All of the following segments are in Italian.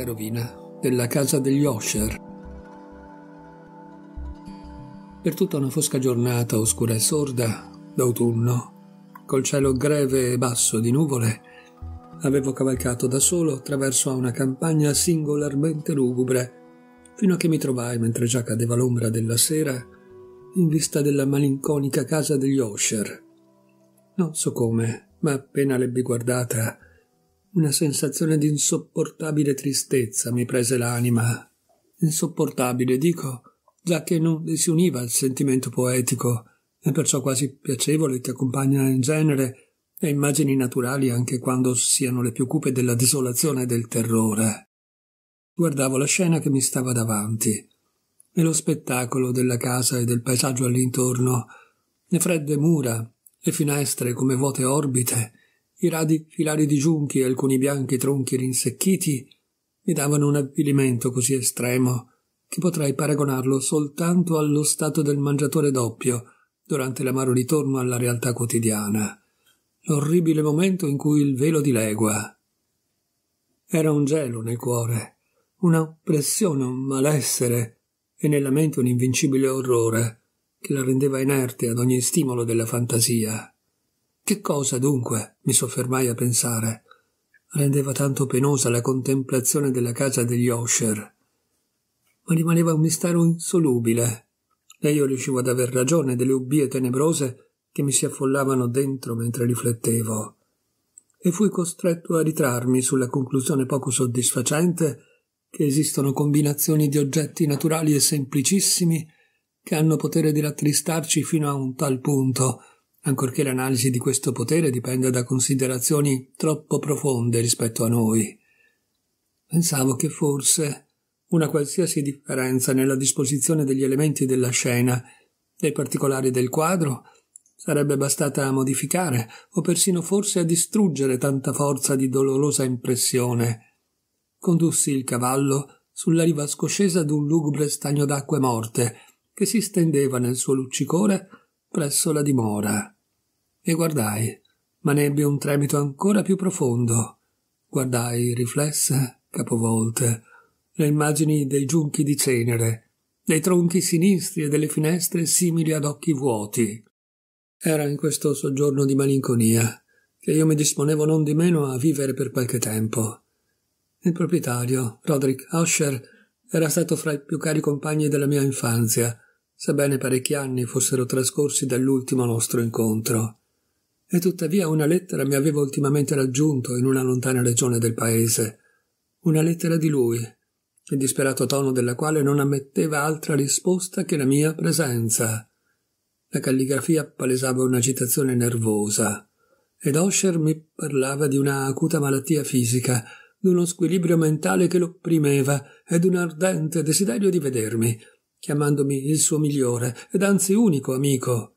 La rovina della casa degli Osher. Per tutta una fosca giornata oscura e sorda d'autunno, col cielo greve e basso di nuvole, avevo cavalcato da solo attraverso una campagna singolarmente lugubre, fino a che mi trovai, mentre già cadeva l'ombra della sera, in vista della malinconica casa degli Osher. Non so come, ma appena l'ebbi guardata, una sensazione di insopportabile tristezza mi prese l'anima. Insopportabile, dico, già che non si univa al sentimento poetico, e perciò quasi piacevole che accompagna in genere le immagini naturali anche quando siano le più cupe della desolazione e del terrore. Guardavo la scena che mi stava davanti, e lo spettacolo della casa e del paesaggio all'intorno, le fredde mura, le finestre come vuote orbite, i radi filari di giunchi e alcuni bianchi tronchi rinsecchiti mi davano un avvilimento così estremo che potrei paragonarlo soltanto allo stato del mangiatore doppio durante l'amaro ritorno alla realtà quotidiana, l'orribile momento in cui il velo dilegua. Era un gelo nel cuore, una oppressione, un malessere e nella mente un invincibile orrore che la rendeva inerte ad ogni stimolo della fantasia. Che cosa, dunque, mi soffermai a pensare, rendeva tanto penosa la contemplazione della casa degli Osher? Ma rimaneva un mistero insolubile, e io riuscivo ad aver ragione delle ubbie tenebrose che mi si affollavano dentro mentre riflettevo. E fui costretto a ritrarmi sulla conclusione poco soddisfacente che esistono combinazioni di oggetti naturali e semplicissimi che hanno potere di rattristarci fino a un tal punto ancorché l'analisi di questo potere dipenda da considerazioni troppo profonde rispetto a noi. Pensavo che forse una qualsiasi differenza nella disposizione degli elementi della scena, dei particolari del quadro, sarebbe bastata a modificare o persino forse a distruggere tanta forza di dolorosa impressione. Condussi il cavallo sulla riva scoscesa d'un lugubre stagno d'acque morte che si stendeva nel suo luccicore presso la dimora. E guardai, ma ne ebbi un tremito ancora più profondo. Guardai riflesse, capovolte, le immagini dei giunchi di cenere, dei tronchi sinistri e delle finestre simili ad occhi vuoti. Era in questo soggiorno di malinconia che io mi disponevo non di meno a vivere per qualche tempo. Il proprietario, Roderick Usher, era stato fra i più cari compagni della mia infanzia, sebbene parecchi anni fossero trascorsi dall'ultimo nostro incontro. E tuttavia una lettera mi aveva ultimamente raggiunto in una lontana regione del paese. Una lettera di lui, il disperato tono della quale non ammetteva altra risposta che la mia presenza. La calligrafia palesava un'agitazione nervosa, ed Osher mi parlava di una acuta malattia fisica, d'uno squilibrio mentale che l'opprimeva e d'un ardente desiderio di vedermi, chiamandomi il suo migliore ed anzi unico amico.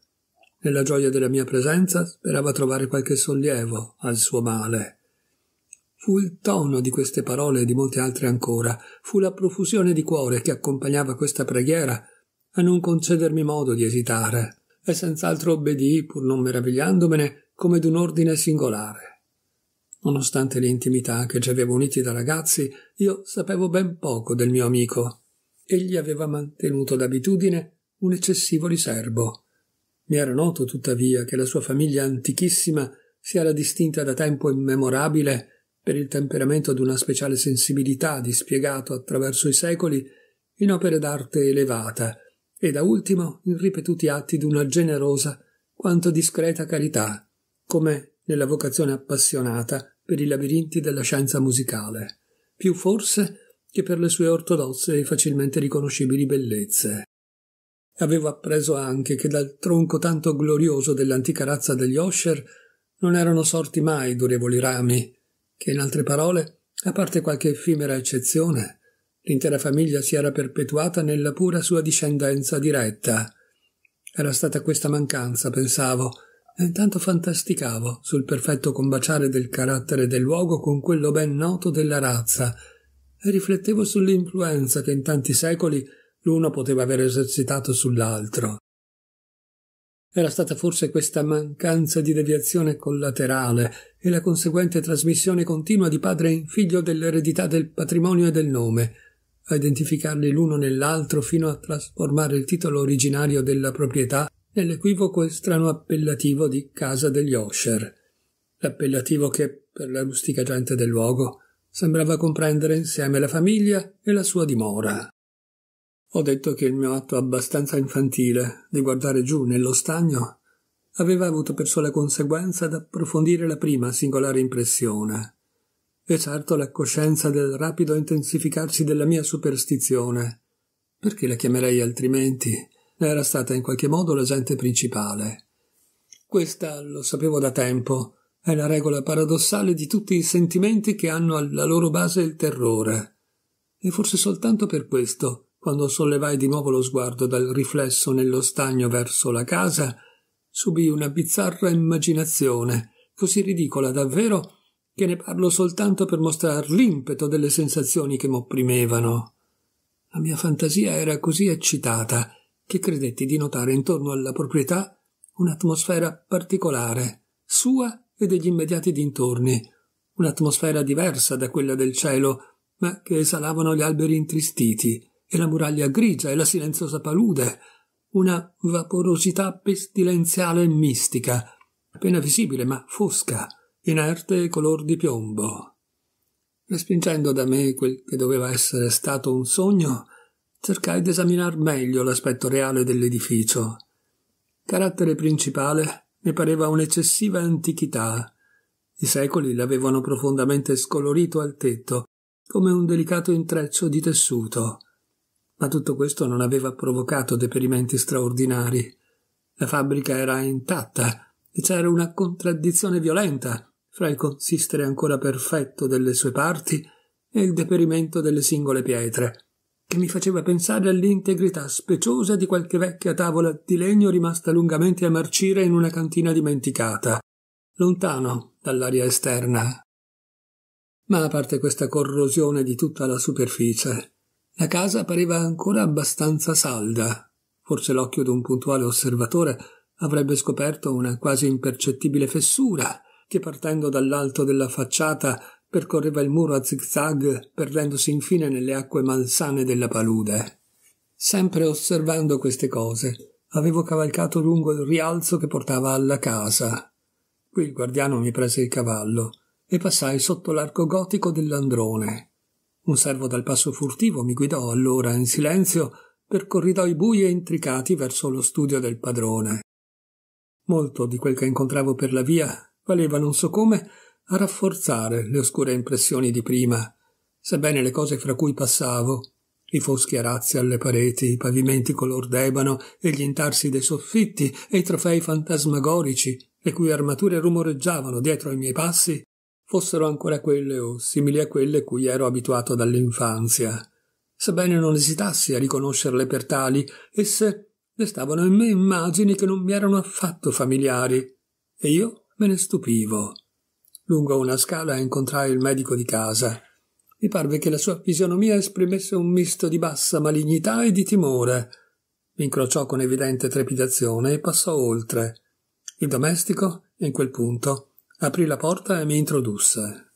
Nella gioia della mia presenza sperava trovare qualche sollievo al suo male. Fu il tono di queste parole e di molte altre ancora, fu la profusione di cuore che accompagnava questa preghiera a non concedermi modo di esitare, e senz'altro obbedii, pur non meravigliandomene, come d'un ordine singolare. Nonostante l'intimità che ci aveva uniti da ragazzi, io sapevo ben poco del mio amico egli aveva mantenuto d'abitudine un eccessivo riserbo. Mi era noto, tuttavia, che la sua famiglia antichissima si era distinta da tempo immemorabile per il temperamento d'una speciale sensibilità dispiegato attraverso i secoli in opere d'arte elevata e da ultimo in ripetuti atti d'una generosa quanto discreta carità, come nella vocazione appassionata per i labirinti della scienza musicale, più forse che per le sue ortodosse e facilmente riconoscibili bellezze. Avevo appreso anche che dal tronco tanto glorioso dell'antica razza degli Osher non erano sorti mai durevoli rami, che in altre parole, a parte qualche effimera eccezione, l'intera famiglia si era perpetuata nella pura sua discendenza diretta. Era stata questa mancanza, pensavo, e intanto fantasticavo sul perfetto combaciare del carattere del luogo con quello ben noto della razza, e riflettevo sull'influenza che in tanti secoli l'uno poteva aver esercitato sull'altro. Era stata forse questa mancanza di deviazione collaterale e la conseguente trasmissione continua di padre in figlio dell'eredità del patrimonio e del nome, a identificarli l'uno nell'altro fino a trasformare il titolo originario della proprietà nell'equivoco e strano appellativo di Casa degli Osher, l'appellativo che, per la rustica gente del luogo, sembrava comprendere insieme la famiglia e la sua dimora. Ho detto che il mio atto abbastanza infantile di guardare giù nello stagno aveva avuto per sola conseguenza d'approfondire la prima singolare impressione. E certo la coscienza del rapido intensificarsi della mia superstizione, perché la chiamerei altrimenti, era stata in qualche modo l'agente principale. Questa, lo sapevo da tempo, è la regola paradossale di tutti i sentimenti che hanno alla loro base il terrore. E forse soltanto per questo quando sollevai di nuovo lo sguardo dal riflesso nello stagno verso la casa, subì una bizzarra immaginazione, così ridicola davvero che ne parlo soltanto per mostrar l'impeto delle sensazioni che m'opprimevano. La mia fantasia era così eccitata che credetti di notare intorno alla proprietà un'atmosfera particolare, sua e degli immediati dintorni, un'atmosfera diversa da quella del cielo, ma che esalavano gli alberi intristiti, e la muraglia grigia e la silenziosa palude, una vaporosità pestilenziale e mistica, appena visibile ma fosca, inerte e color di piombo. Respingendo da me quel che doveva essere stato un sogno, cercai d'esaminar meglio l'aspetto reale dell'edificio. Carattere principale mi pareva un'eccessiva antichità. I secoli l'avevano profondamente scolorito al tetto, come un delicato intreccio di tessuto. Ma tutto questo non aveva provocato deperimenti straordinari. La fabbrica era intatta e c'era una contraddizione violenta fra il consistere ancora perfetto delle sue parti e il deperimento delle singole pietre, che mi faceva pensare all'integrità speciosa di qualche vecchia tavola di legno rimasta lungamente a marcire in una cantina dimenticata, lontano dall'aria esterna. Ma a parte questa corrosione di tutta la superficie, la casa pareva ancora abbastanza salda. Forse l'occhio d'un puntuale osservatore avrebbe scoperto una quasi impercettibile fessura che partendo dall'alto della facciata percorreva il muro a zigzag, perdendosi infine nelle acque malsane della palude. Sempre osservando queste cose, avevo cavalcato lungo il rialzo che portava alla casa. Qui il guardiano mi prese il cavallo e passai sotto l'arco gotico dell'androne. Un servo dal passo furtivo mi guidò allora in silenzio per corridoi bui e intricati verso lo studio del padrone. Molto di quel che incontravo per la via valeva non so come a rafforzare le oscure impressioni di prima, sebbene le cose fra cui passavo, i foschi arazzi alle pareti, i pavimenti color d'ebano e gli intarsi dei soffitti e i trofei fantasmagorici, le cui armature rumoreggiavano dietro ai miei passi, fossero ancora quelle o simili a quelle cui ero abituato dall'infanzia. Sebbene non esitassi a riconoscerle per tali, esse destavano in me immagini che non mi erano affatto familiari, e io me ne stupivo. Lungo una scala incontrai il medico di casa. Mi parve che la sua fisionomia esprimesse un misto di bassa malignità e di timore. Mi incrociò con evidente trepidazione e passò oltre. Il domestico, in quel punto, aprì la porta e mi introdusse.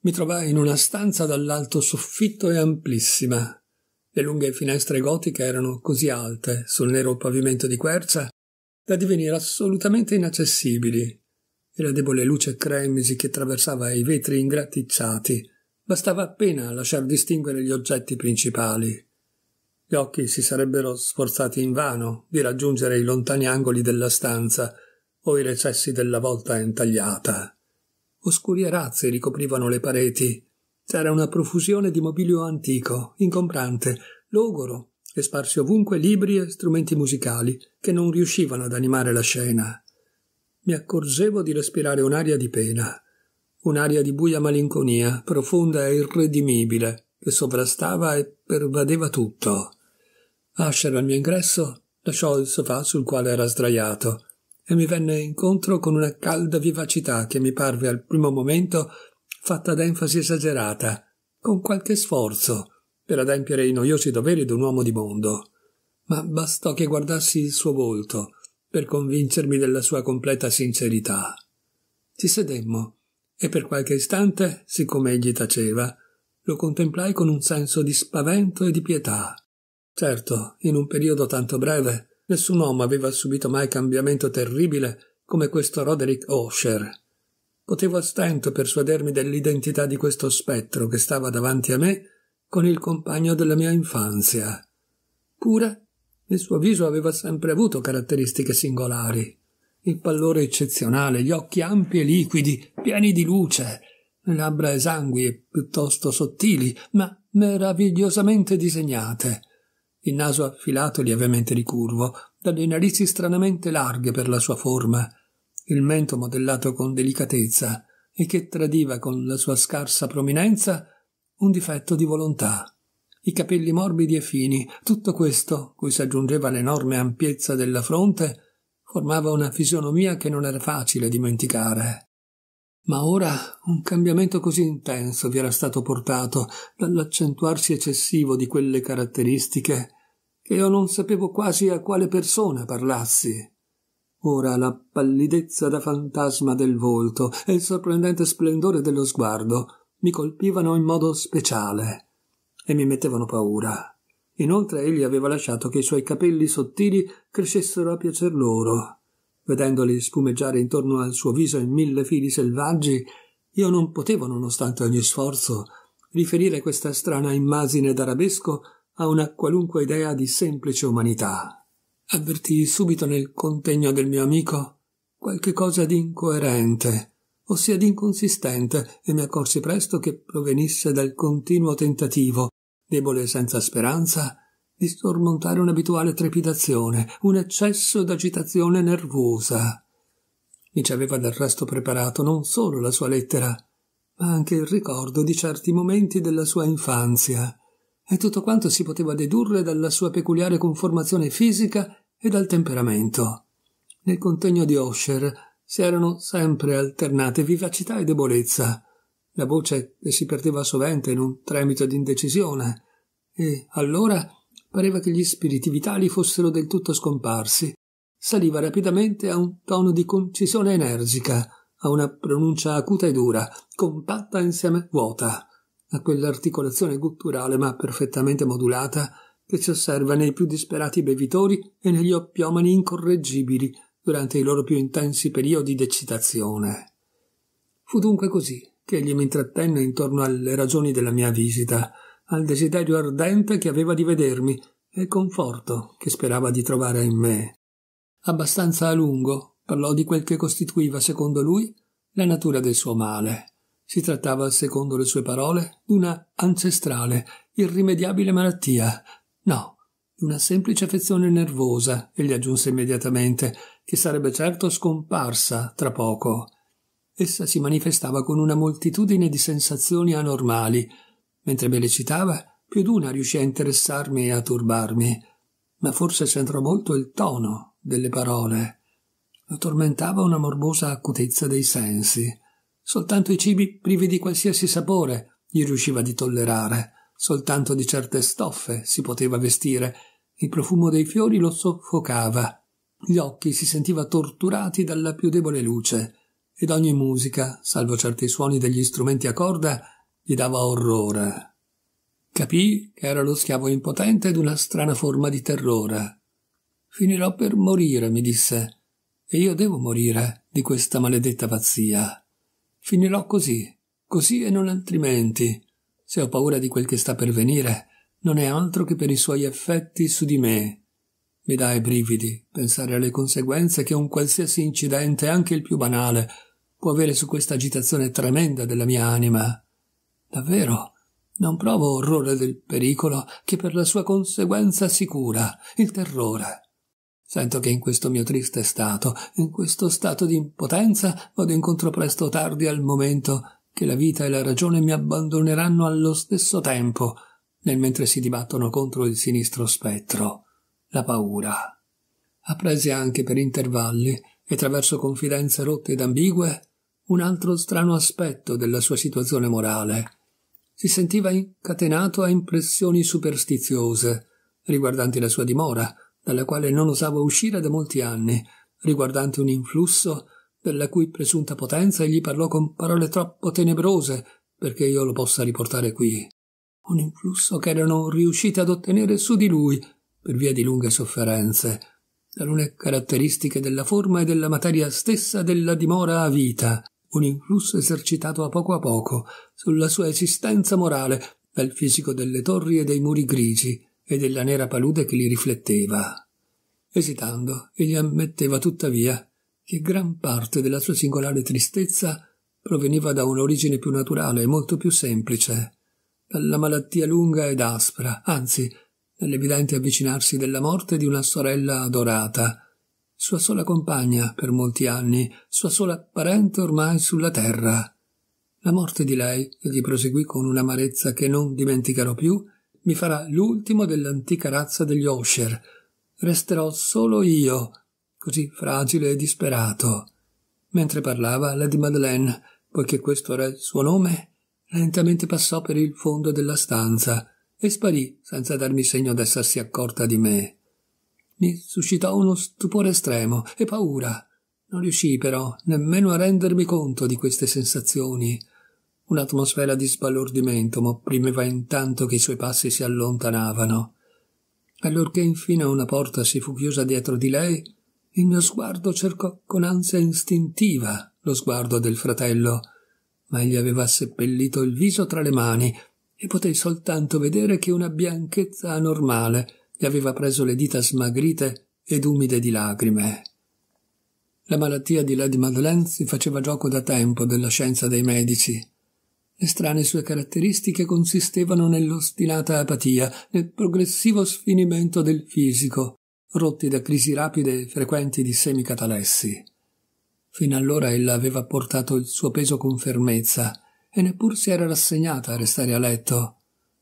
Mi trovai in una stanza dall'alto soffitto e amplissima. Le lunghe finestre gotiche erano così alte sul nero pavimento di quercia da divenire assolutamente inaccessibili, e la debole luce cremisi che attraversava i vetri ingratticciati bastava appena a lasciar distinguere gli oggetti principali. Gli occhi si sarebbero sforzati invano di raggiungere i lontani angoli della stanza, o i recessi della volta intagliata. Oscuri arazzi ricoprivano le pareti. C'era una profusione di mobilio antico, ingombrante, logoro, e sparsi ovunque libri e strumenti musicali che non riuscivano ad animare la scena. Mi accorgevo di respirare un'aria di pena, un'aria di buia malinconia, profonda e irredimibile, che sovrastava e pervadeva tutto. Asher al mio ingresso lasciò il sofà sul quale era sdraiato e mi venne incontro con una calda vivacità che mi parve al primo momento fatta d'enfasi esagerata, con qualche sforzo, per adempiere i noiosi doveri d'un uomo di mondo. Ma bastò che guardassi il suo volto, per convincermi della sua completa sincerità. Ci sedemmo e per qualche istante, siccome egli taceva, lo contemplai con un senso di spavento e di pietà. Certo, in un periodo tanto breve, nessun uomo aveva subito mai cambiamento terribile come questo Roderick Osher. Potevo a stento persuadermi dell'identità di questo spettro che stava davanti a me con il compagno della mia infanzia. Pure il suo viso aveva sempre avuto caratteristiche singolari. Il pallore eccezionale, gli occhi ampi e liquidi, pieni di luce, le labbra esangui e piuttosto sottili, ma meravigliosamente disegnate, il naso affilato lievemente ricurvo, dalle narici stranamente larghe per la sua forma, il mento modellato con delicatezza e che tradiva con la sua scarsa prominenza un difetto di volontà. I capelli morbidi e fini, tutto questo, cui si aggiungeva l'enorme ampiezza della fronte, formava una fisionomia che non era facile dimenticare. Ma ora un cambiamento così intenso vi era stato portato dall'accentuarsi eccessivo di quelle caratteristiche che io non sapevo quasi a quale persona parlassi. Ora la pallidezza da fantasma del volto e il sorprendente splendore dello sguardo mi colpivano in modo speciale e mi mettevano paura. Inoltre egli aveva lasciato che i suoi capelli sottili crescessero a piacer loro Vedendoli spumeggiare intorno al suo viso in mille fili selvaggi, io non potevo, nonostante ogni sforzo, riferire questa strana immagine d'arabesco a una qualunque idea di semplice umanità. Avvertii subito nel contegno del mio amico qualche cosa di incoerente, ossia di inconsistente, e mi accorsi presto che provenisse dal continuo tentativo, debole senza speranza, di sormontare un'abituale trepidazione, un eccesso d'agitazione nervosa. Mi ci aveva del resto preparato non solo la sua lettera, ma anche il ricordo di certi momenti della sua infanzia, e tutto quanto si poteva dedurre dalla sua peculiare conformazione fisica e dal temperamento. Nel contegno di Osher si erano sempre alternate vivacità e debolezza, la voce si perdeva sovente in un tremito d'indecisione, e allora pareva che gli spiriti vitali fossero del tutto scomparsi. Saliva rapidamente a un tono di concisione energica, a una pronuncia acuta e dura, compatta insieme vuota, a quell'articolazione gutturale ma perfettamente modulata che si osserva nei più disperati bevitori e negli oppiomani incorreggibili durante i loro più intensi periodi d'eccitazione. Fu dunque così che egli mi intrattenne intorno alle ragioni della mia visita, al desiderio ardente che aveva di vedermi e il conforto che sperava di trovare in me. Abbastanza a lungo parlò di quel che costituiva, secondo lui, la natura del suo male. Si trattava, secondo le sue parole, d'una ancestrale, irrimediabile malattia. No, di una semplice affezione nervosa, e gli aggiunse immediatamente, che sarebbe certo scomparsa tra poco. Essa si manifestava con una moltitudine di sensazioni anormali, Mentre me le citava, più d'una riuscì a interessarmi e a turbarmi, ma forse c'entrò molto il tono delle parole. Lo tormentava una morbosa acutezza dei sensi. Soltanto i cibi privi di qualsiasi sapore gli riusciva di tollerare, soltanto di certe stoffe si poteva vestire, il profumo dei fiori lo soffocava, gli occhi si sentiva torturati dalla più debole luce, ed ogni musica, salvo certi suoni degli strumenti a corda, gli dava orrore. Capì che era lo schiavo impotente d'una strana forma di terrore. Finirò per morire, mi disse, e io devo morire di questa maledetta pazzia. Finirò così, così e non altrimenti. Se ho paura di quel che sta per venire, non è altro che per i suoi effetti su di me. Mi dà i brividi pensare alle conseguenze che un qualsiasi incidente, anche il più banale, può avere su questa agitazione tremenda della mia anima. Davvero, non provo orrore del pericolo che per la sua conseguenza sicura, il terrore. Sento che in questo mio triste stato, in questo stato di impotenza, vado incontro presto o tardi al momento che la vita e la ragione mi abbandoneranno allo stesso tempo, nel mentre si dibattono contro il sinistro spettro, la paura. Appresi anche per intervalli e attraverso confidenze rotte ed ambigue un altro strano aspetto della sua situazione morale si sentiva incatenato a impressioni superstiziose riguardanti la sua dimora, dalla quale non osava uscire da molti anni, riguardante un influsso della cui presunta potenza egli parlò con parole troppo tenebrose perché io lo possa riportare qui. Un influsso che erano riusciti ad ottenere su di lui per via di lunghe sofferenze, talune caratteristiche della forma e della materia stessa della dimora a vita, un influsso esercitato a poco a poco sulla sua esistenza morale dal fisico delle torri e dei muri grigi e della nera palude che li rifletteva. Esitando, egli ammetteva tuttavia che gran parte della sua singolare tristezza proveniva da un'origine più naturale e molto più semplice, dalla malattia lunga ed aspra, anzi, dall'evidente avvicinarsi della morte di una sorella adorata, sua sola compagna per molti anni, sua sola parente ormai sulla terra. La morte di lei, egli proseguì con un'amarezza che non dimenticherò più, mi farà l'ultimo dell'antica razza degli Osher. Resterò solo io, così fragile e disperato. Mentre parlava, Lady Madeleine, poiché questo era il suo nome, lentamente passò per il fondo della stanza e sparì senza darmi segno d'essersi accorta di me. Mi suscitò uno stupore estremo e paura. Non riuscii però nemmeno a rendermi conto di queste sensazioni. Un'atmosfera di sbalordimento m'opprimeva intanto che i suoi passi si allontanavano. Allorché infine una porta si fu chiusa dietro di lei, il mio sguardo cercò con ansia istintiva lo sguardo del fratello, ma egli aveva seppellito il viso tra le mani e potei soltanto vedere che una bianchezza anormale gli aveva preso le dita smagrite ed umide di lagrime. La malattia di Lady Madeleine si faceva gioco da tempo della scienza dei medici. Le strane sue caratteristiche consistevano nell'ostinata apatia, nel progressivo sfinimento del fisico, rotti da crisi rapide e frequenti di semicatalessi. Fino allora ella aveva portato il suo peso con fermezza e neppur si era rassegnata a restare a letto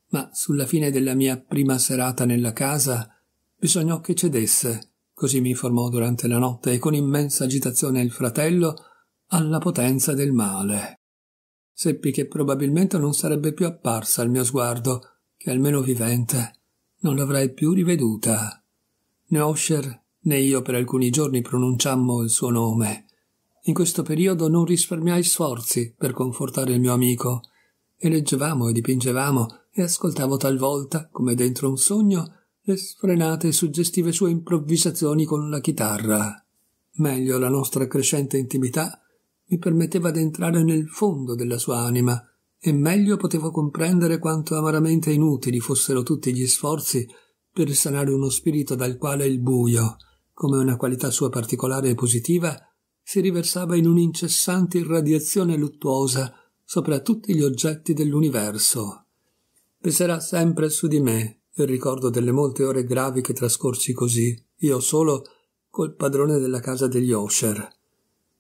ma sulla fine della mia prima serata nella casa bisognò che cedesse, così mi informò durante la notte e con immensa agitazione il fratello, alla potenza del male. Seppi che probabilmente non sarebbe più apparsa al mio sguardo, che almeno vivente non l'avrei più riveduta. Né Osher né io per alcuni giorni pronunciammo il suo nome. In questo periodo non risparmiai sforzi per confortare il mio amico, e leggevamo e dipingevamo e ascoltavo talvolta, come dentro un sogno, le sfrenate e suggestive sue improvvisazioni con la chitarra. Meglio la nostra crescente intimità mi permetteva d'entrare nel fondo della sua anima e meglio potevo comprendere quanto amaramente inutili fossero tutti gli sforzi per risanare uno spirito dal quale il buio, come una qualità sua particolare e positiva, si riversava in un'incessante irradiazione luttuosa sopra tutti gli oggetti dell'universo peserà sempre su di me il ricordo delle molte ore gravi che trascorsi così, io solo, col padrone della casa degli Osher.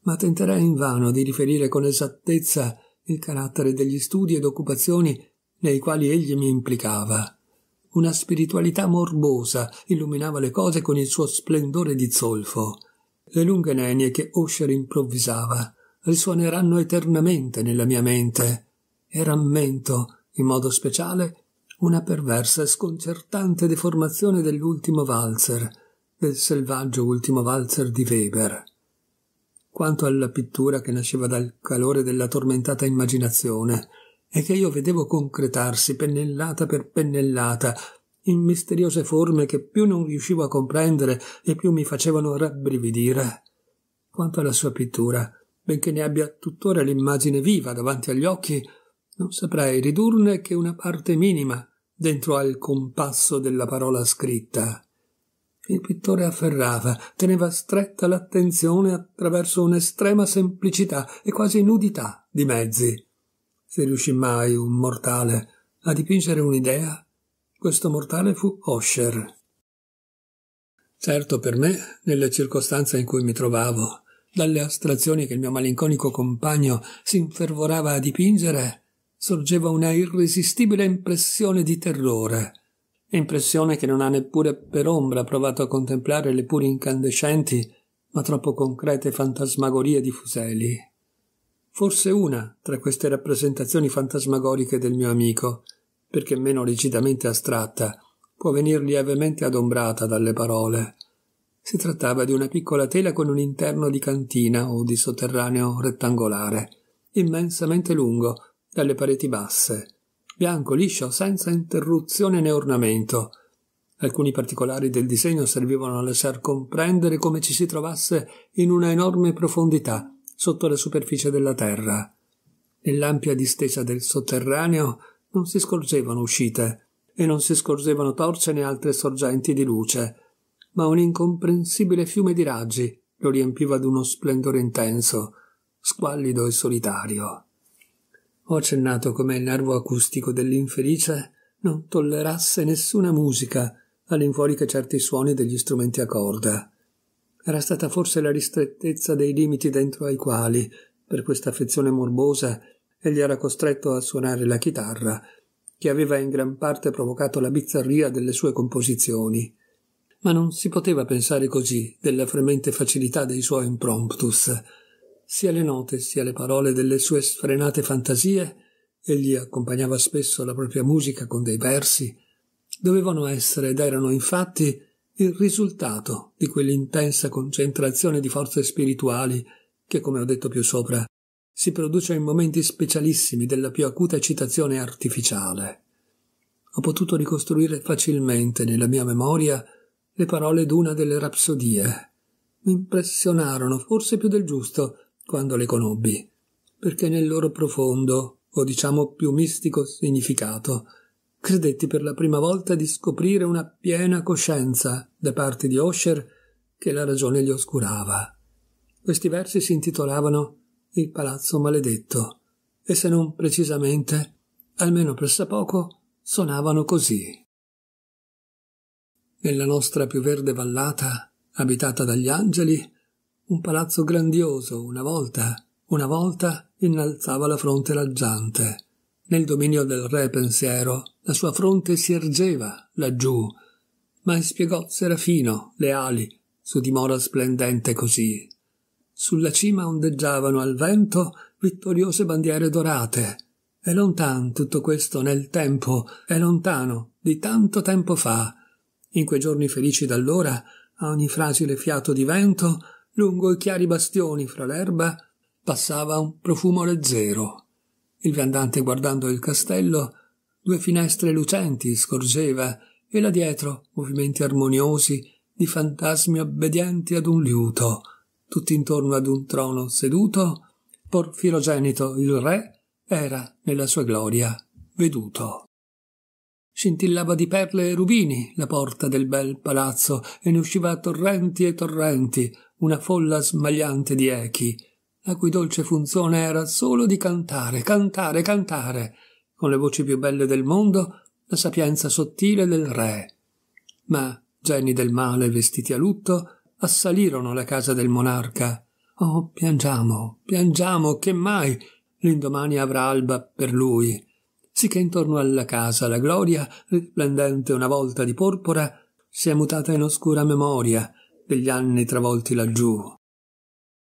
Ma tenterei invano di riferire con esattezza il carattere degli studi ed occupazioni nei quali egli mi implicava. Una spiritualità morbosa illuminava le cose con il suo splendore di zolfo. Le lunghe nenie che Osher improvvisava risuoneranno eternamente nella mia mente e rammento in modo speciale una perversa e sconcertante deformazione dell'ultimo valzer, del selvaggio ultimo valzer di Weber. Quanto alla pittura che nasceva dal calore della tormentata immaginazione e che io vedevo concretarsi pennellata per pennellata in misteriose forme che più non riuscivo a comprendere e più mi facevano rabbrividire. Quanto alla sua pittura, benché ne abbia tuttora l'immagine viva davanti agli occhi, non saprei ridurne che una parte minima dentro al compasso della parola scritta. Il pittore afferrava, teneva stretta l'attenzione attraverso un'estrema semplicità e quasi nudità di mezzi. Se riuscì mai un mortale a dipingere un'idea, questo mortale fu Osher. Certo per me, nelle circostanze in cui mi trovavo, dalle astrazioni che il mio malinconico compagno si infervorava a dipingere, sorgeva una irresistibile impressione di terrore, impressione che non ha neppure per ombra provato a contemplare le pur incandescenti ma troppo concrete fantasmagorie di Fuseli. Forse una tra queste rappresentazioni fantasmagoriche del mio amico, perché meno rigidamente astratta, può venir lievemente adombrata dalle parole. Si trattava di una piccola tela con un interno di cantina o di sotterraneo rettangolare, immensamente lungo, dalle pareti basse, bianco, liscio, senza interruzione né ornamento. Alcuni particolari del disegno servivano a lasciar comprendere come ci si trovasse in una enorme profondità sotto la superficie della terra. Nell'ampia distesa del sotterraneo non si scorgevano uscite e non si scorgevano torce né altre sorgenti di luce ma un incomprensibile fiume di raggi lo riempiva d'uno splendore intenso, squallido e solitario. Ho accennato come il nervo acustico dell'infelice non tollerasse nessuna musica all'infuori che certi suoni degli strumenti a corda. Era stata forse la ristrettezza dei limiti dentro ai quali, per questa affezione morbosa, egli era costretto a suonare la chitarra, che aveva in gran parte provocato la bizzarria delle sue composizioni ma non si poteva pensare così della fremente facilità dei suoi impromptus. Sia le note sia le parole delle sue sfrenate fantasie, egli accompagnava spesso la propria musica con dei versi, dovevano essere ed erano infatti il risultato di quell'intensa concentrazione di forze spirituali che, come ho detto più sopra, si produce in momenti specialissimi della più acuta eccitazione artificiale. Ho potuto ricostruire facilmente nella mia memoria le parole d'una delle rapsodie. Mi impressionarono forse più del giusto quando le conobbi, perché nel loro profondo, o diciamo più mistico significato, credetti per la prima volta di scoprire una piena coscienza da parte di Osher che la ragione gli oscurava. Questi versi si intitolavano Il palazzo maledetto e se non precisamente, almeno pressappoco, suonavano così nella nostra più verde vallata, abitata dagli angeli, un palazzo grandioso una volta, una volta innalzava la fronte raggiante. Nel dominio del re pensiero la sua fronte si ergeva laggiù, ma spiegò Serafino le ali su dimora splendente così. Sulla cima ondeggiavano al vento vittoriose bandiere dorate. È lontan tutto questo nel tempo, è lontano, di tanto tempo fa, in quei giorni felici d'allora, a ogni fragile fiato di vento, lungo i chiari bastioni fra l'erba, passava un profumo leggero. Il viandante guardando il castello, due finestre lucenti scorgeva e là dietro movimenti armoniosi di fantasmi obbedienti ad un liuto, tutti intorno ad un trono seduto, Porfirogenito il re era nella sua gloria veduto. Scintillava di perle e rubini la porta del bel palazzo e ne usciva torrenti e torrenti una folla smagliante di echi, la cui dolce funzione era solo di cantare, cantare, cantare, con le voci più belle del mondo, la sapienza sottile del re. Ma geni del male vestiti a lutto assalirono la casa del monarca. Oh, piangiamo, piangiamo, che mai l'indomani avrà alba per lui sicché intorno alla casa la gloria, risplendente una volta di porpora, si è mutata in oscura memoria degli anni travolti laggiù.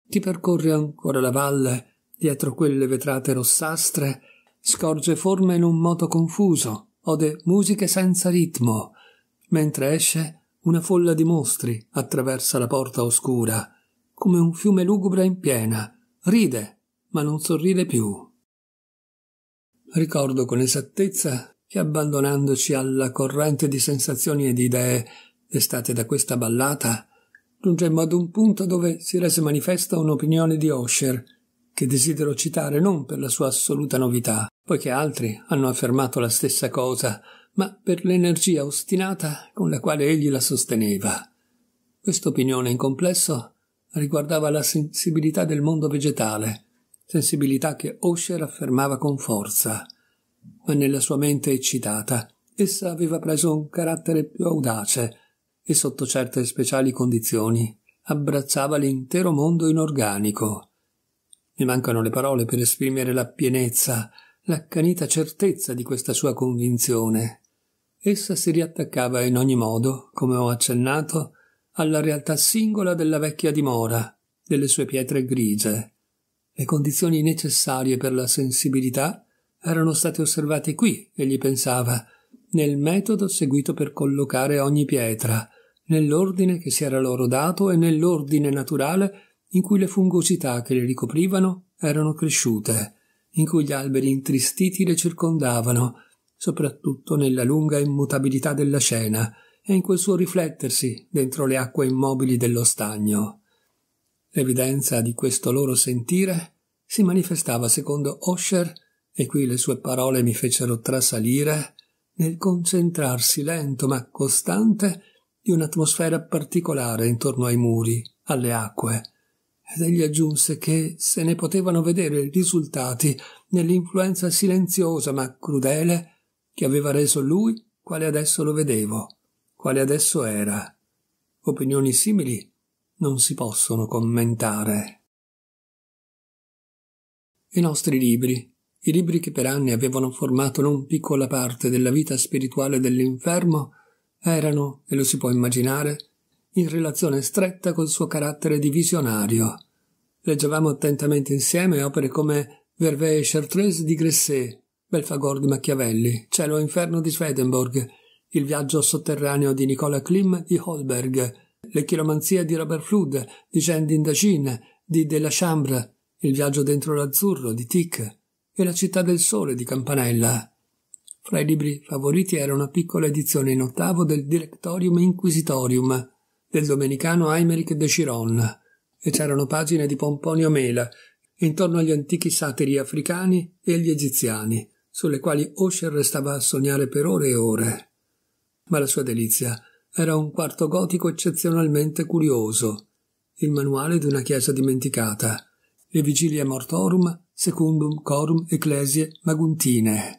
Chi percorre ancora la valle, dietro quelle vetrate rossastre, scorge forme in un moto confuso, ode musiche senza ritmo, mentre esce una folla di mostri attraversa la porta oscura, come un fiume lugubre in piena, ride, ma non sorride più. Ricordo con esattezza che abbandonandoci alla corrente di sensazioni e di idee destate da questa ballata, giungemmo ad un punto dove si rese manifesta un'opinione di Osher, che desidero citare non per la sua assoluta novità, poiché altri hanno affermato la stessa cosa, ma per l'energia ostinata con la quale egli la sosteneva. Questa opinione in complesso riguardava la sensibilità del mondo vegetale, sensibilità che Osher affermava con forza, ma nella sua mente eccitata essa aveva preso un carattere più audace e sotto certe speciali condizioni abbracciava l'intero mondo inorganico. Mi mancano le parole per esprimere la pienezza, l'accanita certezza di questa sua convinzione. Essa si riattaccava in ogni modo, come ho accennato, alla realtà singola della vecchia dimora, delle sue pietre grigie, le condizioni necessarie per la sensibilità erano state osservate qui, egli pensava, nel metodo seguito per collocare ogni pietra, nell'ordine che si era loro dato e nell'ordine naturale in cui le fungosità che le ricoprivano erano cresciute, in cui gli alberi intristiti le circondavano, soprattutto nella lunga immutabilità della scena e in quel suo riflettersi dentro le acque immobili dello stagno. L'evidenza di questo loro sentire si manifestava secondo Osher, e qui le sue parole mi fecero trasalire, nel concentrarsi lento ma costante di un'atmosfera particolare intorno ai muri, alle acque, ed egli aggiunse che se ne potevano vedere i risultati nell'influenza silenziosa ma crudele che aveva reso lui quale adesso lo vedevo, quale adesso era. Opinioni simili non si possono commentare. I nostri libri, i libri che per anni avevano formato non piccola parte della vita spirituale dell'infermo, erano, e lo si può immaginare, in relazione stretta col suo carattere di visionario. Leggevamo attentamente insieme opere come Verve e Chartreuse di Gresset, Belfagor di Machiavelli, Cielo e Inferno di Swedenborg, Il viaggio sotterraneo di Nicola Klim di Holberg, Le chiromanzie di Robert Flood, di Jean d'Indagine, di Della Chambre, Il viaggio dentro l'azzurro di Tic e La città del sole di Campanella. Fra i libri favoriti era una piccola edizione in ottavo del Directorium Inquisitorium del domenicano Aymeric de Chiron, e c'erano pagine di Pomponio Mela intorno agli antichi satiri africani e agli egiziani, sulle quali Osher restava a sognare per ore e ore. Ma la sua delizia era un quarto gotico eccezionalmente curioso, il manuale di una chiesa dimenticata, le vigilie mortorum secundum corum ecclesiae maguntine.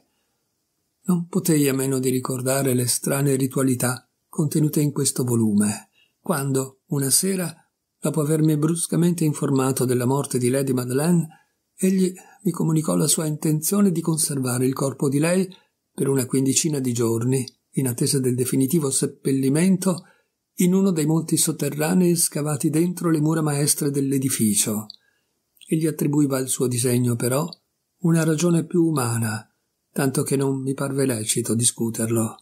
Non potei a meno di ricordare le strane ritualità contenute in questo volume quando, una sera, dopo avermi bruscamente informato della morte di Lady Madeleine, egli mi comunicò la sua intenzione di conservare il corpo di lei per una quindicina di giorni, in attesa del definitivo seppellimento, in uno dei molti sotterranei scavati dentro le mura maestre dell'edificio. Egli attribuiva al suo disegno, però, una ragione più umana, tanto che non mi parve lecito discuterlo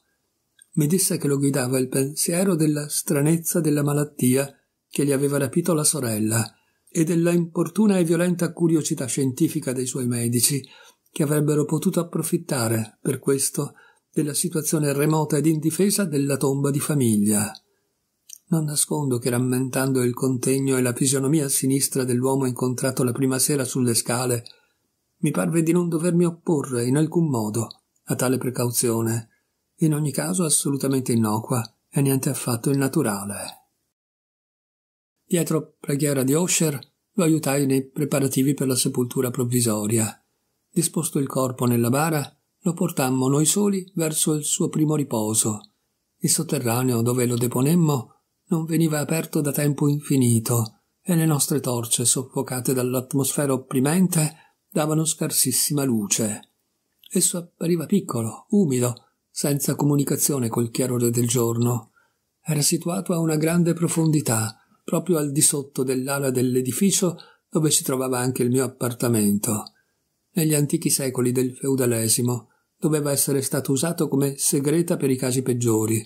mi disse che lo guidava il pensiero della stranezza della malattia che gli aveva rapito la sorella e della importuna e violenta curiosità scientifica dei suoi medici, che avrebbero potuto approfittare, per questo, della situazione remota ed indifesa della tomba di famiglia. Non nascondo che rammentando il contegno e la fisionomia sinistra dell'uomo incontrato la prima sera sulle scale, mi parve di non dovermi opporre in alcun modo a tale precauzione, in ogni caso assolutamente innocua e niente affatto innaturale. Dietro preghiera di Osher lo aiutai nei preparativi per la sepoltura provvisoria. Disposto il corpo nella bara, lo portammo noi soli verso il suo primo riposo. Il sotterraneo dove lo deponemmo non veniva aperto da tempo infinito e le nostre torce, soffocate dall'atmosfera opprimente, davano scarsissima luce. Esso appariva piccolo, umido, senza comunicazione col chiarore del giorno. Era situato a una grande profondità, proprio al di sotto dell'ala dell'edificio dove si trovava anche il mio appartamento. Negli antichi secoli del feudalesimo doveva essere stato usato come segreta per i casi peggiori,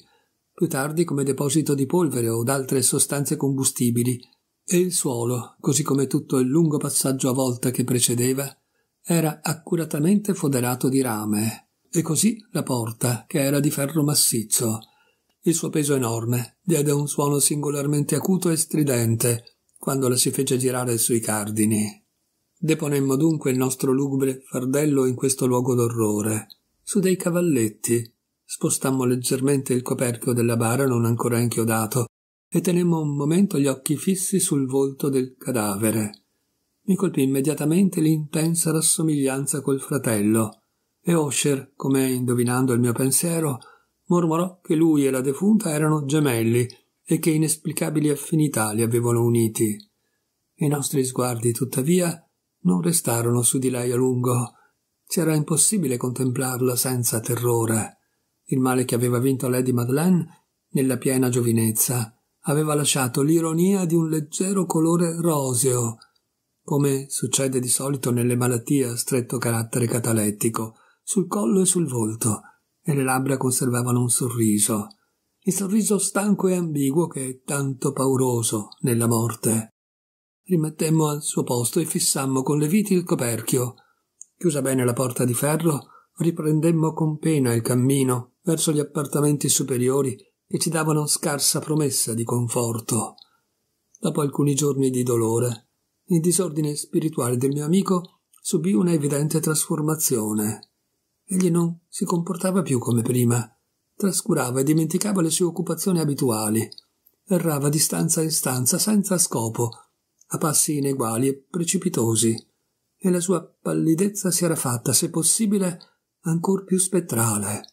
più tardi come deposito di polvere o d'altre sostanze combustibili, e il suolo, così come tutto il lungo passaggio a volta che precedeva, era accuratamente foderato di rame e così la porta, che era di ferro massiccio. Il suo peso enorme diede un suono singolarmente acuto e stridente quando la si fece girare sui cardini. Deponemmo dunque il nostro lugubre fardello in questo luogo d'orrore, su dei cavalletti. Spostammo leggermente il coperchio della bara non ancora inchiodato e tenemmo un momento gli occhi fissi sul volto del cadavere. Mi colpì immediatamente l'intensa rassomiglianza col fratello e Osher, come indovinando il mio pensiero, mormorò che lui e la defunta erano gemelli e che inesplicabili affinità li avevano uniti. I nostri sguardi, tuttavia, non restarono su di lei a lungo. C'era impossibile contemplarla senza terrore. Il male che aveva vinto Lady Madeleine, nella piena giovinezza, aveva lasciato l'ironia di un leggero colore roseo, come succede di solito nelle malattie a stretto carattere catalettico, sul collo e sul volto, e le labbra conservavano un sorriso. il sorriso stanco e ambiguo che è tanto pauroso nella morte. Rimettemmo al suo posto e fissammo con le viti il coperchio. Chiusa bene la porta di ferro, riprendemmo con pena il cammino verso gli appartamenti superiori che ci davano scarsa promessa di conforto. Dopo alcuni giorni di dolore, il disordine spirituale del mio amico subì una evidente trasformazione. Egli non si comportava più come prima, trascurava e dimenticava le sue occupazioni abituali, errava di stanza in stanza senza scopo, a passi ineguali e precipitosi, e la sua pallidezza si era fatta, se possibile, ancor più spettrale,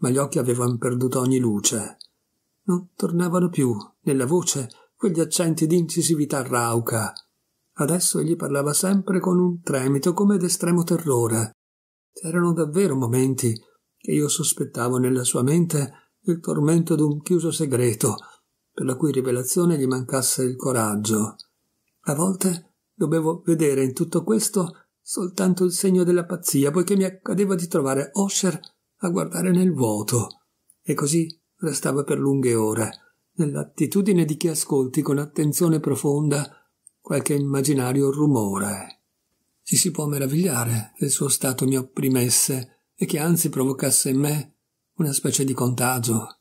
ma gli occhi avevano perduto ogni luce. Non tornavano più, nella voce, quegli accenti di incisività rauca. Adesso egli parlava sempre con un tremito come d'estremo terrore. C'erano davvero momenti che io sospettavo nella sua mente il tormento d'un chiuso segreto, per la cui rivelazione gli mancasse il coraggio. A volte dovevo vedere in tutto questo soltanto il segno della pazzia, poiché mi accadeva di trovare Osher a guardare nel vuoto, e così restava per lunghe ore, nell'attitudine di chi ascolti con attenzione profonda qualche immaginario rumore. Ci si può meravigliare che il suo stato mi opprimesse e che anzi provocasse in me una specie di contagio.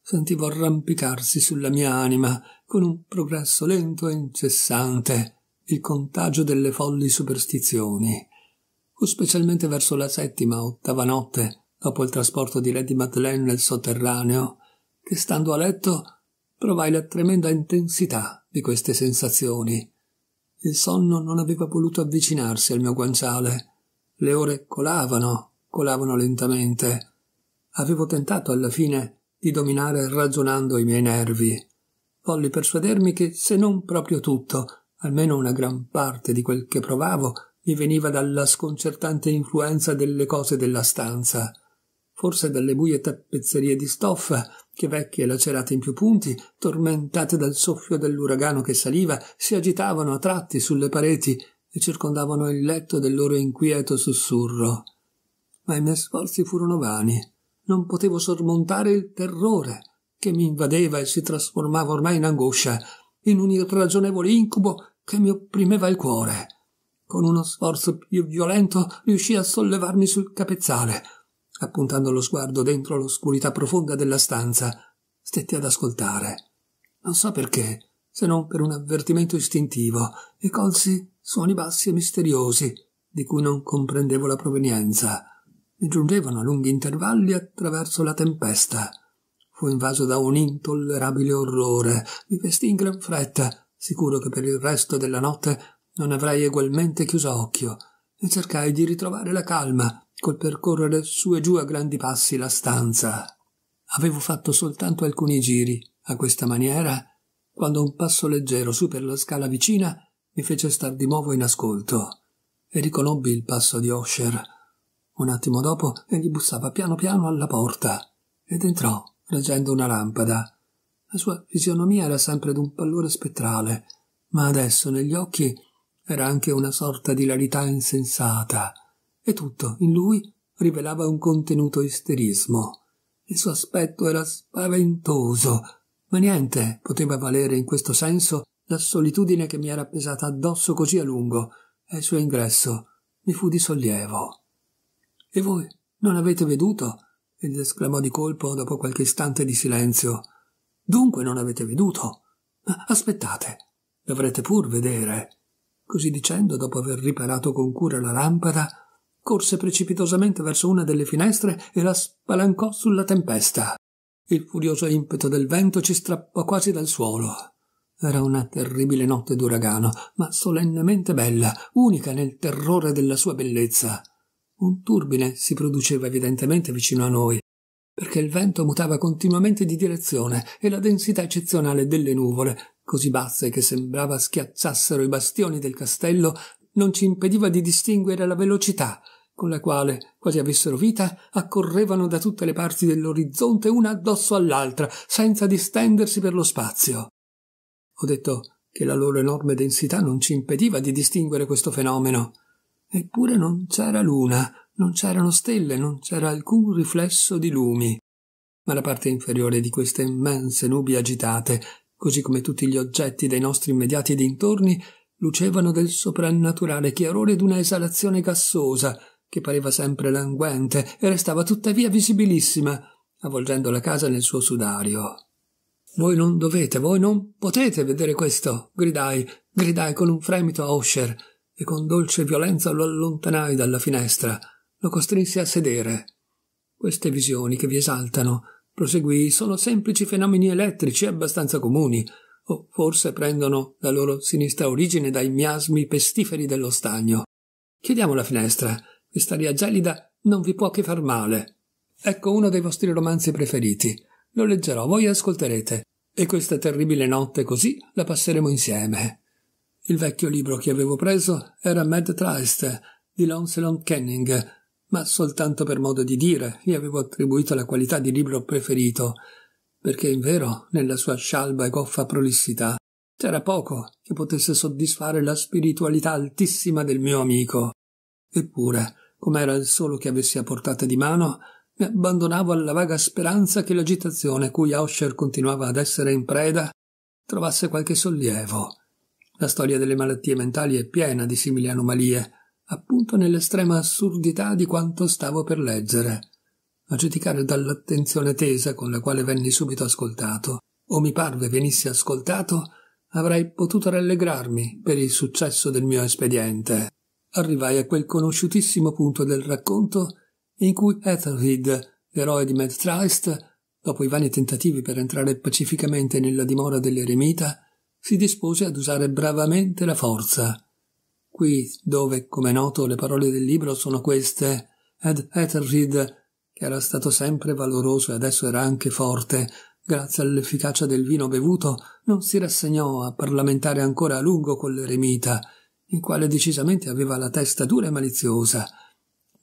Sentivo arrampicarsi sulla mia anima con un progresso lento e incessante il contagio delle folli superstizioni. Fu specialmente verso la settima ottava notte, dopo il trasporto di Lady Madeleine nel sotterraneo, che stando a letto provai la tremenda intensità di queste sensazioni. Il sonno non aveva voluto avvicinarsi al mio guanciale. Le ore colavano, colavano lentamente. Avevo tentato alla fine di dominare ragionando i miei nervi. Volli persuadermi che, se non proprio tutto, almeno una gran parte di quel che provavo mi veniva dalla sconcertante influenza delle cose della stanza, forse dalle buie tappezzerie di stoffa che vecchie e lacerate in più punti, tormentate dal soffio dell'uragano che saliva, si agitavano a tratti sulle pareti e circondavano il letto del loro inquieto sussurro. Ma i miei sforzi furono vani. Non potevo sormontare il terrore che mi invadeva e si trasformava ormai in angoscia, in un irragionevole incubo che mi opprimeva il cuore. Con uno sforzo più violento riuscii a sollevarmi sul capezzale. Appuntando lo sguardo dentro l'oscurità profonda della stanza, stetti ad ascoltare. Non so perché, se non per un avvertimento istintivo, e colsi suoni bassi e misteriosi, di cui non comprendevo la provenienza. Mi giungevano a lunghi intervalli attraverso la tempesta. Fu invaso da un intollerabile orrore, mi vestì in gran fretta sicuro che per il resto della notte non avrei egualmente chiuso occhio, e cercai di ritrovare la calma col percorrere su e giù a grandi passi la stanza. Avevo fatto soltanto alcuni giri a questa maniera quando un passo leggero su per la scala vicina mi fece star di nuovo in ascolto e riconobbi il passo di Osher. Un attimo dopo egli bussava piano piano alla porta ed entrò reggendo una lampada la sua fisionomia era sempre d'un pallore spettrale, ma adesso negli occhi era anche una sorta di larità insensata, e tutto in lui rivelava un contenuto isterismo. Il suo aspetto era spaventoso, ma niente poteva valere in questo senso la solitudine che mi era pesata addosso così a lungo, e il suo ingresso mi fu di sollievo. E voi non avete veduto? egli esclamò di colpo dopo qualche istante di silenzio. Dunque non avete veduto? Aspettate, dovrete pur vedere. Così dicendo, dopo aver riparato con cura la lampada, corse precipitosamente verso una delle finestre e la spalancò sulla tempesta. Il furioso impeto del vento ci strappò quasi dal suolo. Era una terribile notte d'uragano, ma solennemente bella, unica nel terrore della sua bellezza. Un turbine si produceva evidentemente vicino a noi, perché il vento mutava continuamente di direzione e la densità eccezionale delle nuvole, così basse che sembrava schiacciassero i bastioni del castello, non ci impediva di distinguere la velocità con la quale, quasi avessero vita, accorrevano da tutte le parti dell'orizzonte una addosso all'altra, senza distendersi per lo spazio. Ho detto che la loro enorme densità non ci impediva di distinguere questo fenomeno. Eppure non c'era luna, non c'erano stelle, non c'era alcun riflesso di lumi. ma la parte inferiore di queste immense nubi agitate, così come tutti gli oggetti dei nostri immediati dintorni, lucevano del soprannaturale chiarore d'una esalazione gassosa, che pareva sempre languente e restava tuttavia visibilissima, avvolgendo la casa nel suo sudario. Voi non dovete, voi non potete vedere questo, gridai, gridai con un fremito a Osher, e con dolce violenza lo allontanai dalla finestra, lo costrinsi a sedere. Queste visioni che vi esaltano, proseguì, sono semplici fenomeni elettrici abbastanza comuni, o forse prendono la loro sinistra origine dai miasmi pestiferi dello stagno. Chiudiamo la finestra, quest'aria gelida non vi può che far male. Ecco uno dei vostri romanzi preferiti. Lo leggerò, voi ascolterete. E questa terribile notte così la passeremo insieme. Il vecchio libro che avevo preso era Mad Trist di Lancelot Kenning, ma soltanto per modo di dire gli avevo attribuito la qualità di libro preferito, perché in vero, nella sua scialba e goffa prolissità, c'era poco che potesse soddisfare la spiritualità altissima del mio amico. Eppure, come era il solo che avessi a portata di mano, mi abbandonavo alla vaga speranza che l'agitazione cui Auscher continuava ad essere in preda trovasse qualche sollievo. La storia delle malattie mentali è piena di simili anomalie, appunto nell'estrema assurdità di quanto stavo per leggere. A giudicare dall'attenzione tesa con la quale venni subito ascoltato, o mi parve venissi ascoltato, avrei potuto rallegrarmi per il successo del mio espediente. Arrivai a quel conosciutissimo punto del racconto in cui Ethelred, l'eroe di Mad Trist, dopo i vani tentativi per entrare pacificamente nella dimora dell'eremita, si dispose ad usare bravamente la forza. Qui, dove, come noto, le parole del libro sono queste, ed Ethelred, che era stato sempre valoroso e adesso era anche forte, grazie all'efficacia del vino bevuto, non si rassegnò a parlamentare ancora a lungo con l'eremita, il quale decisamente aveva la testa dura e maliziosa,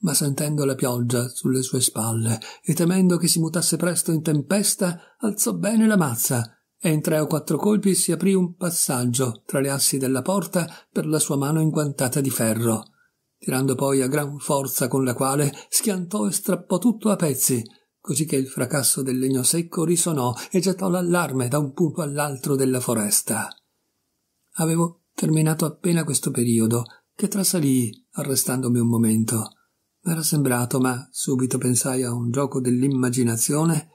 ma sentendo la pioggia sulle sue spalle e temendo che si mutasse presto in tempesta, alzò bene la mazza e in tre o quattro colpi si aprì un passaggio tra le assi della porta per la sua mano inguantata di ferro, tirando poi a gran forza con la quale schiantò e strappò tutto a pezzi, così che il fracasso del legno secco risonò e gettò l'allarme da un punto all'altro della foresta. Avevo terminato appena questo periodo, che trasalii, arrestandomi un momento M'era sembrato, ma subito pensai a un gioco dell'immaginazione,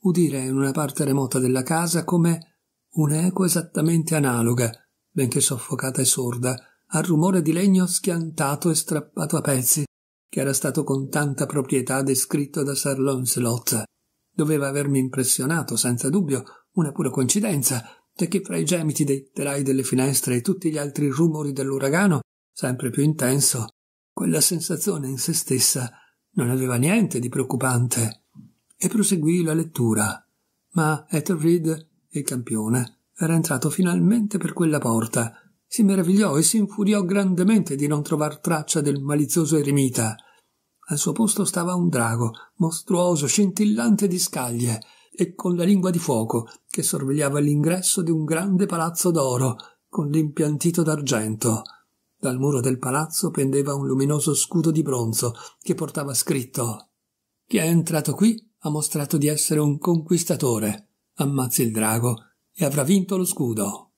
udire in una parte remota della casa come un'eco esattamente analoga, benché soffocata e sorda, al rumore di legno schiantato e strappato a pezzi, che era stato con tanta proprietà descritto da Sir Launcelot. Doveva avermi impressionato, senza dubbio, una pura coincidenza, perché fra i gemiti dei telai delle finestre e tutti gli altri rumori dell'uragano, sempre più intenso, quella sensazione in se stessa non aveva niente di preoccupante e proseguì la lettura. Ma Ethelred, il campione, era entrato finalmente per quella porta. Si meravigliò e si infuriò grandemente di non trovar traccia del malizioso eremita. Al suo posto stava un drago, mostruoso, scintillante di scaglie, e con la lingua di fuoco, che sorvegliava l'ingresso di un grande palazzo d'oro, con l'impiantito d'argento. Dal muro del palazzo pendeva un luminoso scudo di bronzo che portava scritto Chi è entrato qui ha mostrato di essere un conquistatore. Ammazzi il drago e avrà vinto lo scudo.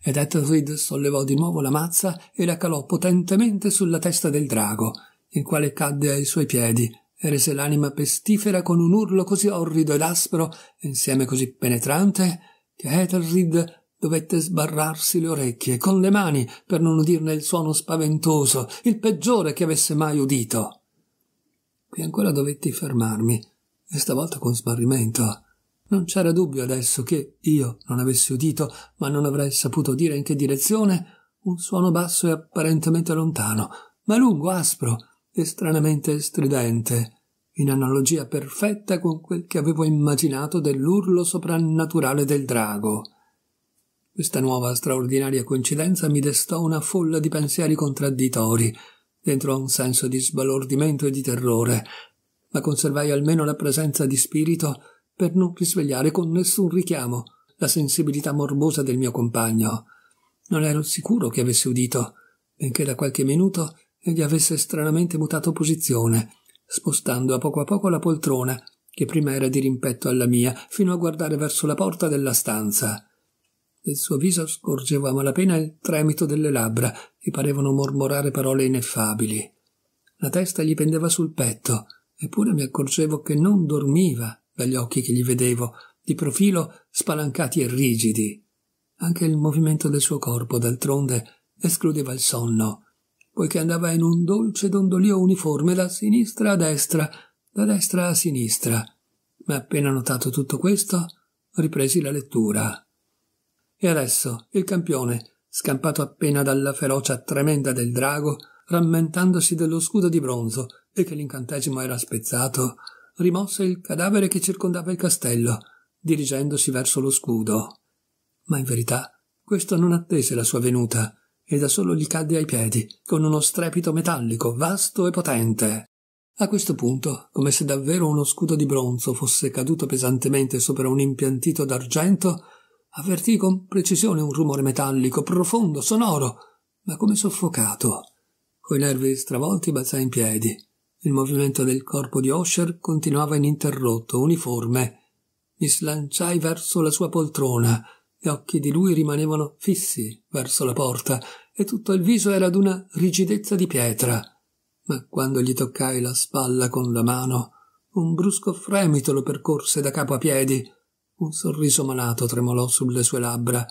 Ed Ethelred sollevò di nuovo la mazza e la calò potentemente sulla testa del drago, il quale cadde ai suoi piedi rese l'anima pestifera con un urlo così orrido ed aspro, insieme così penetrante, che Ethelred Dovette sbarrarsi le orecchie con le mani per non udirne il suono spaventoso, il peggiore che avesse mai udito. Qui ancora dovetti fermarmi, e stavolta con smarrimento. Non c'era dubbio adesso che io non avessi udito, ma non avrei saputo dire in che direzione, un suono basso e apparentemente lontano, ma lungo, aspro e stranamente stridente, in analogia perfetta con quel che avevo immaginato dell'urlo soprannaturale del drago. Questa nuova straordinaria coincidenza mi destò una folla di pensieri contradditori, dentro a un senso di sbalordimento e di terrore, ma conservai almeno la presenza di spirito per non risvegliare con nessun richiamo la sensibilità morbosa del mio compagno. Non ero sicuro che avesse udito, benché da qualche minuto egli avesse stranamente mutato posizione, spostando a poco a poco la poltrona che prima era di rimpetto alla mia, fino a guardare verso la porta della stanza. Nel suo viso scorgevo a malapena il tremito delle labbra, che parevano mormorare parole ineffabili. La testa gli pendeva sul petto, eppure mi accorgevo che non dormiva dagli occhi che gli vedevo, di profilo spalancati e rigidi. Anche il movimento del suo corpo, d'altronde, escludeva il sonno, poiché andava in un dolce dondolio uniforme da sinistra a destra, da destra a sinistra. Ma appena notato tutto questo, ripresi la lettura. E adesso il campione, scampato appena dalla ferocia tremenda del drago, rammentandosi dello scudo di bronzo e che l'incantesimo era spezzato, rimosse il cadavere che circondava il castello, dirigendosi verso lo scudo. Ma in verità questo non attese la sua venuta, e da solo gli cadde ai piedi, con uno strepito metallico, vasto e potente. A questo punto, come se davvero uno scudo di bronzo fosse caduto pesantemente sopra un impiantito d'argento, avvertì con precisione un rumore metallico, profondo, sonoro, ma come soffocato. Coi nervi stravolti balzai in piedi. Il movimento del corpo di Osher continuava ininterrotto, uniforme. Mi slanciai verso la sua poltrona. Gli occhi di lui rimanevano fissi verso la porta e tutto il viso era d'una rigidezza di pietra. Ma quando gli toccai la spalla con la mano, un brusco fremito lo percorse da capo a piedi un sorriso malato tremolò sulle sue labbra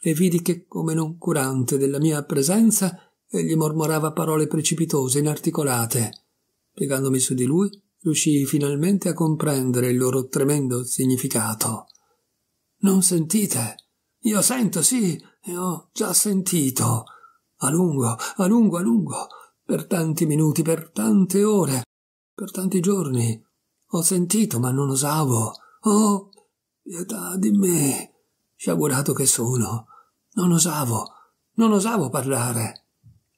e vidi che, come non curante della mia presenza, egli mormorava parole precipitose, inarticolate. Piegandomi su di lui, riuscii finalmente a comprendere il loro tremendo significato. Non sentite? Io sento, sì, e ho già sentito. A lungo, a lungo, a lungo, per tanti minuti, per tante ore, per tanti giorni. Ho sentito, ma non osavo. Oh, Pietà di me, sciagurato che sono. Non osavo, non osavo parlare.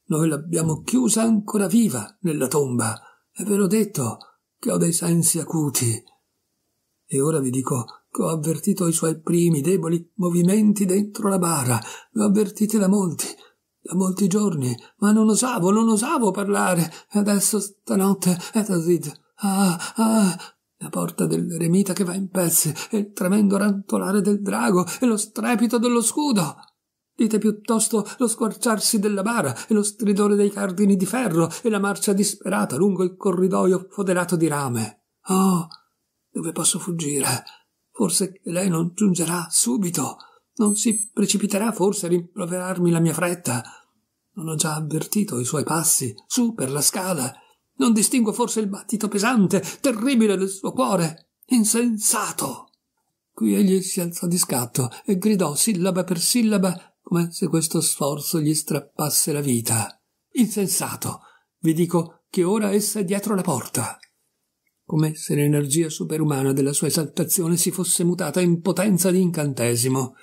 Noi l'abbiamo chiusa ancora viva nella tomba e ve l'ho detto che ho dei sensi acuti. E ora vi dico ho avvertito i suoi primi deboli movimenti dentro la bara. L'ho avvertiti da molti, da molti giorni, ma non osavo, non osavo parlare. E adesso stanotte, Etazid, ah, ah, la porta dell'eremita che va in pezzi, e il tremendo rantolare del drago, e lo strepito dello scudo. Dite piuttosto lo squarciarsi della bara, e lo stridore dei cardini di ferro, e la marcia disperata lungo il corridoio foderato di rame. Oh, dove posso fuggire? Forse lei non giungerà subito. Non si precipiterà forse a rimproverarmi la mia fretta. Non ho già avvertito i suoi passi, su per la scala, non distingo forse il battito pesante, terribile del suo cuore. Insensato! Qui egli si alzò di scatto e gridò sillaba per sillaba come se questo sforzo gli strappasse la vita. Insensato! Vi dico che ora essa è dietro la porta. Come se l'energia superumana della sua esaltazione si fosse mutata in potenza di incantesimo.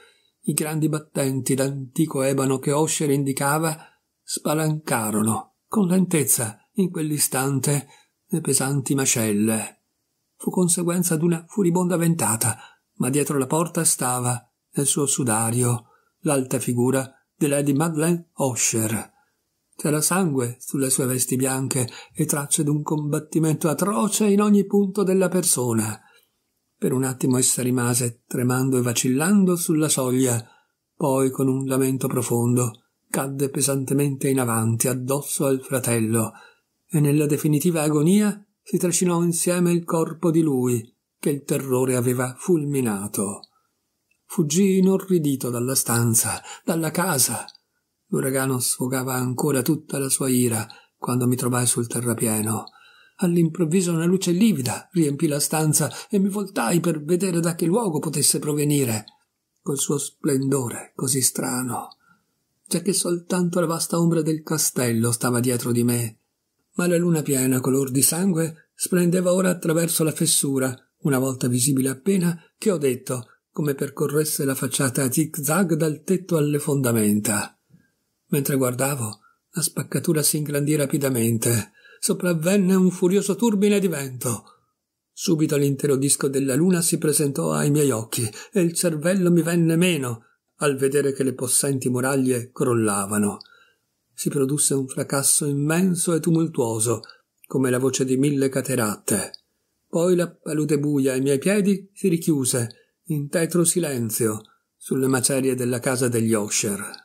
I grandi battenti d'antico ebano che Osher indicava spalancarono con lentezza in quell'istante le pesanti mascelle. Fu conseguenza d'una furibonda ventata, ma dietro la porta stava, nel suo sudario, l'alta figura di Lady Madeleine Osher. C'era sangue sulle sue vesti bianche e tracce d'un combattimento atroce in ogni punto della persona. Per un attimo essa rimase tremando e vacillando sulla soglia, poi con un lamento profondo cadde pesantemente in avanti addosso al fratello e nella definitiva agonia si trascinò insieme il corpo di lui che il terrore aveva fulminato. Fuggii inorridito dalla stanza, dalla casa. L'uragano sfogava ancora tutta la sua ira quando mi trovai sul terrapieno. All'improvviso una luce livida riempì la stanza e mi voltai per vedere da che luogo potesse provenire, col suo splendore così strano, già che soltanto la vasta ombra del castello stava dietro di me ma la luna piena color di sangue splendeva ora attraverso la fessura, una volta visibile appena, che ho detto, come percorresse la facciata a zig-zag dal tetto alle fondamenta. Mentre guardavo, la spaccatura si inglandì rapidamente. Sopravvenne un furioso turbine di vento. Subito l'intero disco della luna si presentò ai miei occhi e il cervello mi venne meno al vedere che le possenti muraglie crollavano si produsse un fracasso immenso e tumultuoso, come la voce di mille cateratte. Poi la palude buia ai miei piedi si richiuse in tetro silenzio sulle macerie della casa degli Osher.